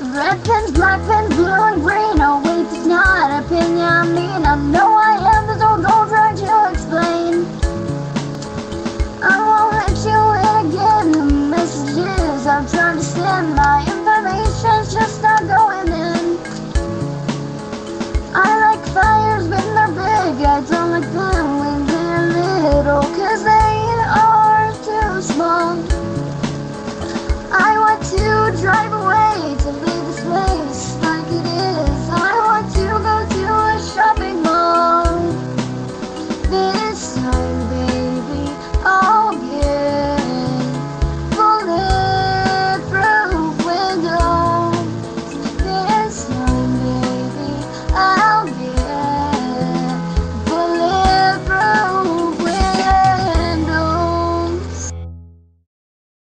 Red pens, black pens, blue and green. Oh wait, it's not opinion. I mean, I know I am this old gold trying to explain. I won't let you in again. The messages I'm trying to send, my information's just not going in. I like fires when they're big. I don't like them when they're little, cause they are too small. I want to drive away.